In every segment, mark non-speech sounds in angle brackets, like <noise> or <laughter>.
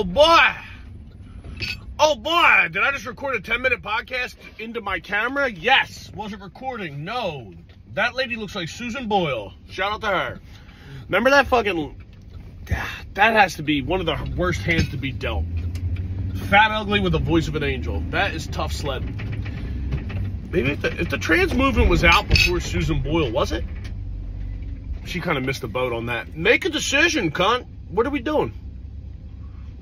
Oh boy! Oh boy! Did I just record a 10 minute podcast into my camera? Yes. Was it recording? No. That lady looks like Susan Boyle. Shout out to her. Remember that fucking. That has to be one of the worst hands to be dealt. Fat ugly with the voice of an angel. That is tough sled. Maybe if the, if the trans movement was out before Susan Boyle, was it? She kind of missed the boat on that. Make a decision, cunt. What are we doing?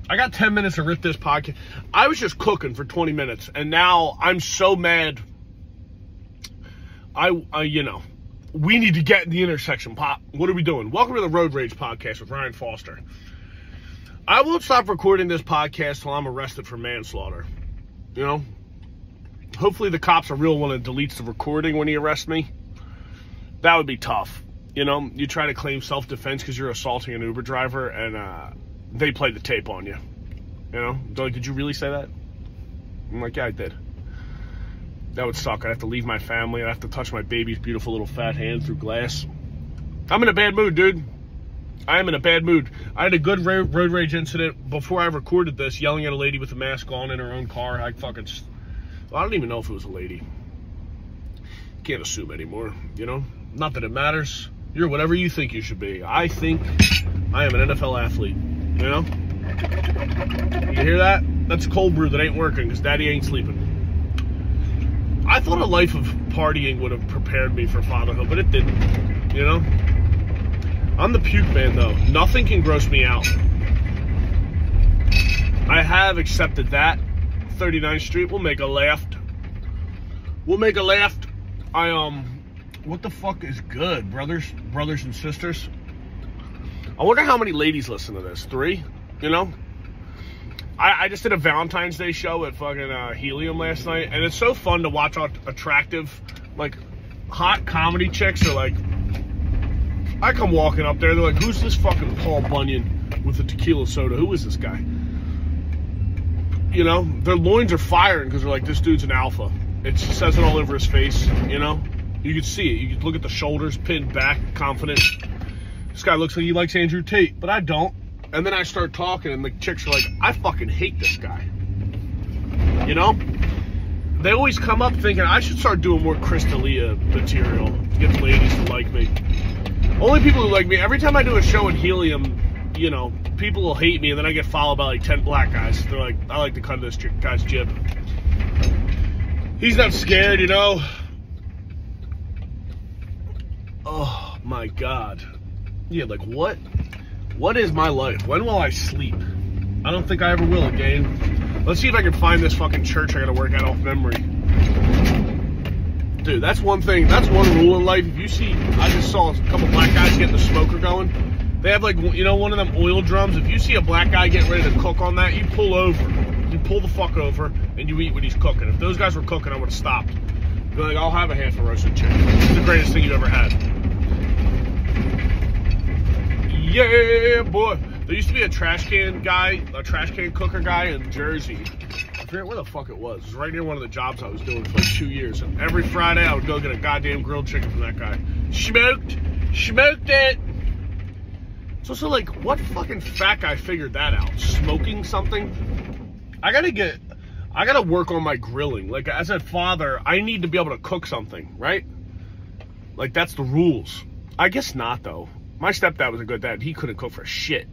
I got 10 minutes to rip this podcast. I was just cooking for 20 minutes, and now I'm so mad. I, I, you know, we need to get in the intersection. Pop, what are we doing? Welcome to the Road Rage podcast with Ryan Foster. I won't stop recording this podcast till I'm arrested for manslaughter. You know, hopefully the cops are real one and deletes the recording when he arrests me. That would be tough. You know, you try to claim self defense because you're assaulting an Uber driver, and uh, they play the tape on you. You know, they're like, did you really say that? I'm like, yeah, I did. That would suck. I'd have to leave my family. I'd have to touch my baby's beautiful little fat hand through glass. I'm in a bad mood, dude. I am in a bad mood. I had a good road rage incident before I recorded this, yelling at a lady with a mask on in her own car. I fucking, well, I don't even know if it was a lady. Can't assume anymore, you know? Not that it matters. You're whatever you think you should be. I think I am an NFL athlete. You know? You hear that? That's cold brew that ain't working because daddy ain't sleeping. I thought a life of partying would have prepared me for fatherhood, but it didn't. You know? I'm the puke man though. Nothing can gross me out. I have accepted that. 39th Street, we'll make a left. We'll make a left. I um what the fuck is good, brothers, brothers and sisters? I wonder how many ladies listen to this. Three, you know. I, I just did a Valentine's Day show at fucking uh, Helium last night, and it's so fun to watch attractive, like, hot comedy chicks are like. I come walking up there, they're like, "Who's this fucking Paul Bunyan with the tequila soda? Who is this guy?" You know, their loins are firing because they're like, "This dude's an alpha." It says it all over his face, you know. You can see it. You can look at the shoulders, pinned back, confident. This guy looks like he likes Andrew Tate, but I don't. And then I start talking, and the chicks are like, I fucking hate this guy. You know? They always come up thinking I should start doing more Chris D'Elia material to get the ladies to like me. Only people who like me, every time I do a show in Helium, you know, people will hate me, and then I get followed by like 10 black guys. They're like, I like to cut this guy's jib. He's not scared, you know? Oh my god. Yeah, like what? What is my life? When will I sleep? I don't think I ever will again. Let's see if I can find this fucking church I gotta work out off memory. Dude, that's one thing, that's one rule in life. If you see, I just saw a couple black guys getting the smoker going. They have like, you know, one of them oil drums. If you see a black guy getting ready to cook on that, you pull over. You pull the fuck over and you eat what he's cooking. If those guys were cooking, I would have stopped. Be like, I'll have a half a roasted chicken. It's the greatest thing you ever had. Yeah, boy. There used to be a trash can guy, a trash can cooker guy in Jersey. I forget where the fuck it was. It was right near one of the jobs I was doing for like two years. And every Friday I would go get a goddamn grilled chicken from that guy. Smoked, smoked it. So, so like, what fucking fat guy figured that out? Smoking something? I gotta get, I gotta work on my grilling. Like, as a father, I need to be able to cook something, right? Like, that's the rules. I guess not, though. My stepdad was a good dad. He couldn't cook for shit.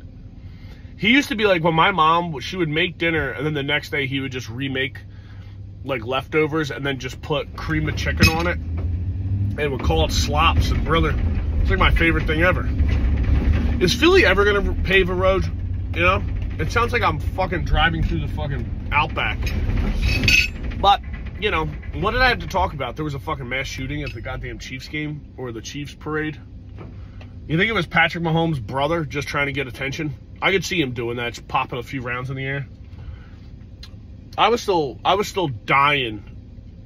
He used to be like when my mom, she would make dinner and then the next day he would just remake like leftovers and then just put cream of chicken on it and would call it slops. And brother, it's like my favorite thing ever. Is Philly ever gonna pave a road? You know? It sounds like I'm fucking driving through the fucking outback. But, you know, what did I have to talk about? There was a fucking mass shooting at the goddamn Chiefs game or the Chiefs parade. You think it was Patrick Mahomes' brother just trying to get attention? I could see him doing that, just popping a few rounds in the air. I was still, I was still dying.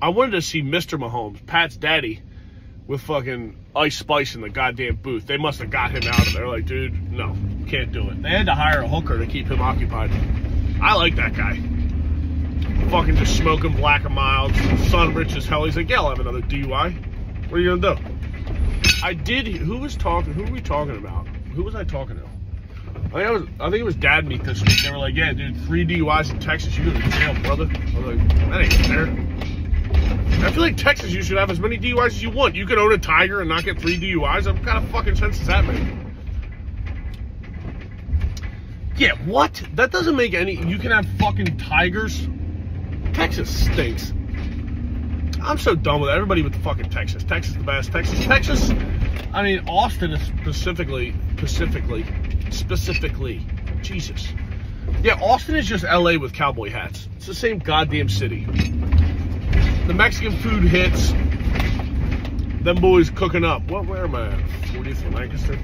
I wanted to see Mr. Mahomes, Pat's daddy, with fucking Ice Spice in the goddamn booth. They must have got him out of there. Like, dude, no, can't do it. They had to hire a hooker to keep him occupied. I like that guy. Fucking just smoking black and mild, son rich as hell. He's like, yeah, I'll have another DUI. What are you gonna do? I did. Who was talking? Who were we talking about? Who was I talking to? I think, I, was, I think it was Dad Meet this week. They were like, yeah, dude, three DUIs in Texas. You go to jail, brother. I was like, that ain't fair. I feel like Texas, you should have as many DUIs as you want. You could own a Tiger and not get three DUIs. What kind of fucking sense does that make? Yeah, what? That doesn't make any. You can have fucking Tigers. Texas stinks. I'm so done with everybody with the fucking Texas. Texas the best. Texas, Texas. I mean, Austin is specifically, specifically, specifically. Jesus. Yeah, Austin is just LA with cowboy hats. It's the same goddamn city. The Mexican food hits. Them boys cooking up. What? Where am I at? 40th and Lancaster.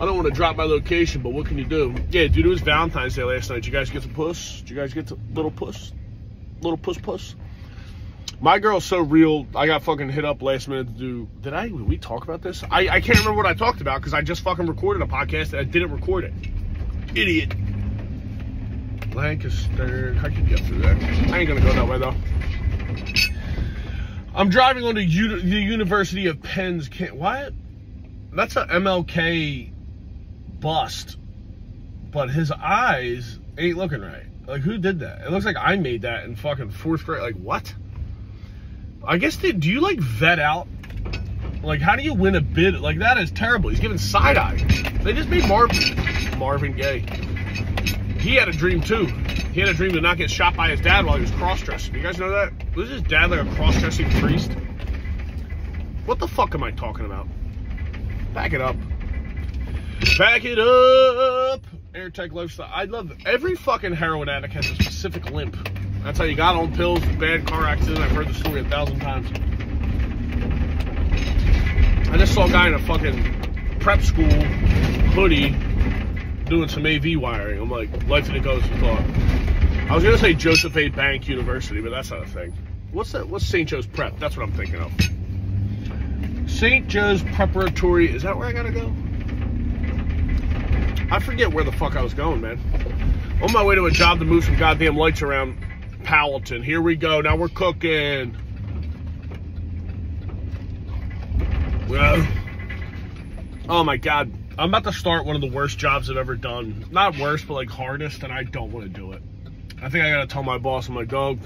I don't want to drop my location, but what can you do? Yeah, dude, it was Valentine's Day last night. Did you guys get some puss? Did you guys get some little puss? Little puss puss? My girl's so real. I got fucking hit up last minute to do. Did I? Did we talk about this? I, I can't remember what I talked about because I just fucking recorded a podcast and I didn't record it. Idiot. Lancaster. I can get through that. I ain't gonna go that way though. I'm driving on the, U- the University of Penn's. Can- what? That's a MLK bust, but his eyes ain't looking right. Like, who did that? It looks like I made that in fucking fourth grade. Like, what? I guess they, do you like vet out? Like, how do you win a bid? Like, that is terrible. He's giving side eye. They just made Marvin, Marvin Gaye. He had a dream too. He had a dream to not get shot by his dad while he was cross dressing. You guys know that? Was his dad like a cross dressing priest? What the fuck am I talking about? Back it up. Back it up. AirTech lifestyle. I love every fucking heroin addict has a specific limp. That's how you got on pills, bad car accident. I've heard the story a thousand times. I just saw a guy in a fucking prep school hoodie doing some AV wiring. I'm like, life in goes with thought. I was gonna say Joseph A. Bank University, but that's not a thing. What's that? What's St. Joe's Prep? That's what I'm thinking of. St. Joe's Preparatory. Is that where I gotta go? I forget where the fuck I was going, man. On my way to a job to move some goddamn lights around Powelton. Here we go. Now we're cooking. Well, oh my god. I'm about to start one of the worst jobs I've ever done. Not worst, but like hardest, and I don't want to do it. I think I gotta tell my boss, I'm like, dog,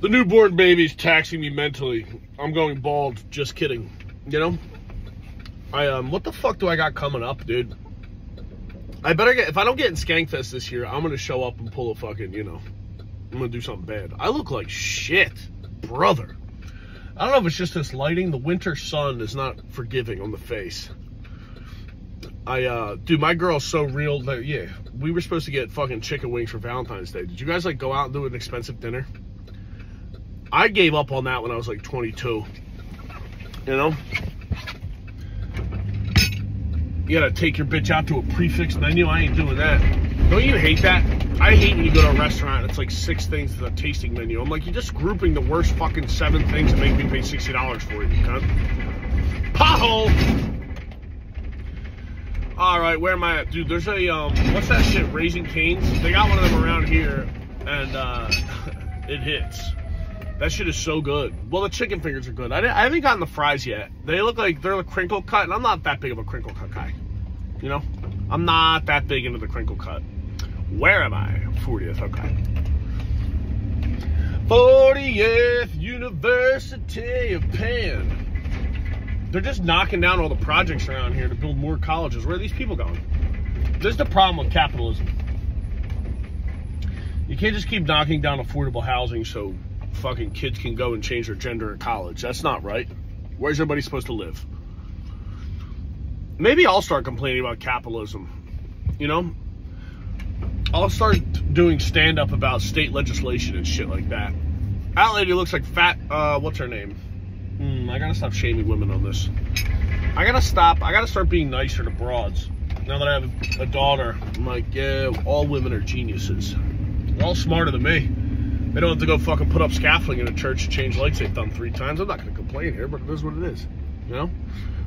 the newborn baby's taxing me mentally. I'm going bald. Just kidding. You know? I um what the fuck do I got coming up, dude? I better get if I don't get in Skankfest this year, I'm gonna show up and pull a fucking, you know, I'm gonna do something bad. I look like shit, brother. I don't know if it's just this lighting. The winter sun is not forgiving on the face. I, uh, dude, my girl's so real that, yeah, we were supposed to get fucking chicken wings for Valentine's Day. Did you guys, like, go out and do an expensive dinner? I gave up on that when I was, like, 22. You know? You gotta take your bitch out to a prix fixe menu. I ain't doing that. Don't you hate that? I hate when you go to a restaurant and it's like six things to the tasting menu. I'm like, you're just grouping the worst fucking seven things and make me pay $60 for it, you cunt. Pothole! All right, where am I at? Dude, there's a, um, what's that shit? Raising Canes? They got one of them around here and, uh, <laughs> it hits. That shit is so good. Well, the chicken fingers are good. I, I haven't gotten the fries yet. They look like they're a crinkle cut, and I'm not that big of a crinkle cut guy. You know? I'm not that big into the crinkle cut. Where am I? 40th, okay. 40th University of Penn. They're just knocking down all the projects around here to build more colleges. Where are these people going? This is the problem with capitalism. You can't just keep knocking down affordable housing so fucking kids can go and change their gender at college. That's not right. Where's everybody supposed to live? Maybe I'll start complaining about capitalism. You know? I'll start doing stand up about state legislation and shit like that. That lady looks like fat, uh, what's her name? Mm, I gotta stop shaming women on this. I gotta stop, I gotta start being nicer to broads. Now that I have a daughter, I'm like, yeah, all women are geniuses. They're all smarter than me. They don't have to go fucking put up scaffolding in a church to change lights they've done three times. I'm not gonna complain here, but it is what it is. You know?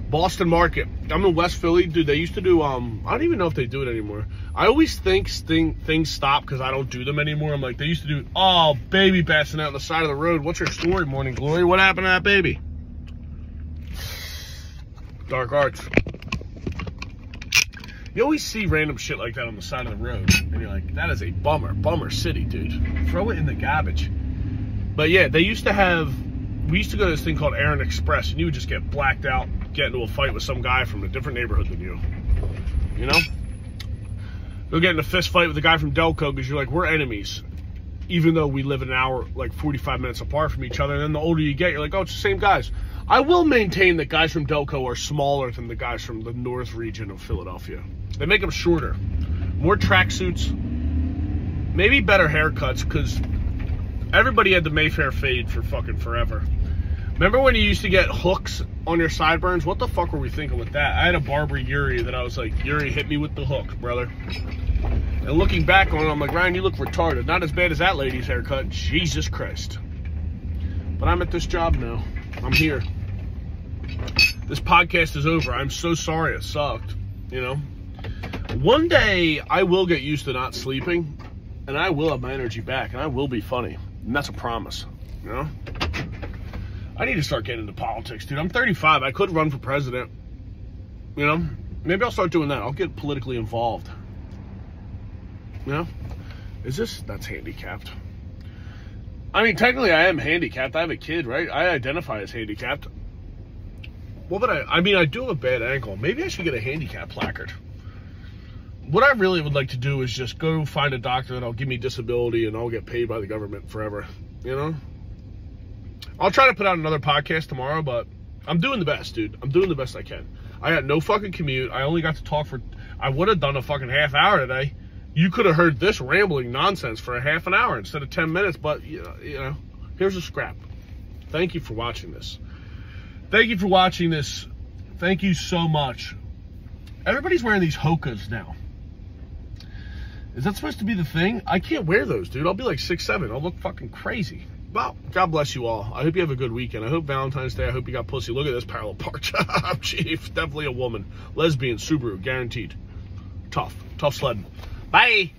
Boston Market. I'm in West Philly, dude. They used to do. Um, I don't even know if they do it anymore. I always think thing, things stop because I don't do them anymore. I'm like, they used to do. Oh, baby passing out on the side of the road. What's your story, Morning Glory? What happened to that baby? Dark arts. You always see random shit like that on the side of the road, and you're like, that is a bummer, bummer city, dude. Throw it in the garbage. But yeah, they used to have. We used to go to this thing called Erin Express, and you would just get blacked out, get into a fight with some guy from a different neighborhood than you. You know? Go get in a fist fight with a guy from Delco because you're like, we're enemies. Even though we live an hour, like 45 minutes apart from each other. And then the older you get, you're like, oh, it's the same guys. I will maintain that guys from Delco are smaller than the guys from the north region of Philadelphia. They make them shorter, more tracksuits, maybe better haircuts because everybody had the Mayfair fade for fucking forever. Remember when you used to get hooks on your sideburns? What the fuck were we thinking with that? I had a barber Yuri that I was like, Yuri, hit me with the hook, brother. And looking back on it, I'm like, Ryan, you look retarded. Not as bad as that lady's haircut. Jesus Christ. But I'm at this job now. I'm here. This podcast is over. I'm so sorry it sucked. You know? One day I will get used to not sleeping and I will have my energy back and I will be funny. And that's a promise. You know? I need to start getting into politics, dude. I'm 35. I could run for president. You know? Maybe I'll start doing that. I'll get politically involved. You know? Is this that's handicapped? I mean, technically, I am handicapped. I have a kid, right? I identify as handicapped. What would I? I mean, I do have a bad ankle. Maybe I should get a handicap placard. What I really would like to do is just go find a doctor that'll give me disability and I'll get paid by the government forever. You know? I'll try to put out another podcast tomorrow, but I'm doing the best, dude. I'm doing the best I can. I got no fucking commute. I only got to talk for. I would have done a fucking half hour today. You could have heard this rambling nonsense for a half an hour instead of 10 minutes, but, you know, you know here's a scrap. Thank you for watching this. Thank you for watching this. Thank you so much. Everybody's wearing these Hokas now. Is that supposed to be the thing? I can't wear those, dude. I'll be like six seven. I'll look fucking crazy. Well, God bless you all. I hope you have a good weekend. I hope Valentine's Day. I hope you got pussy. Look at this parallel park <laughs> job, chief. Definitely a woman. Lesbian, Subaru, guaranteed. Tough. Tough sledding. Bye.